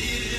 It is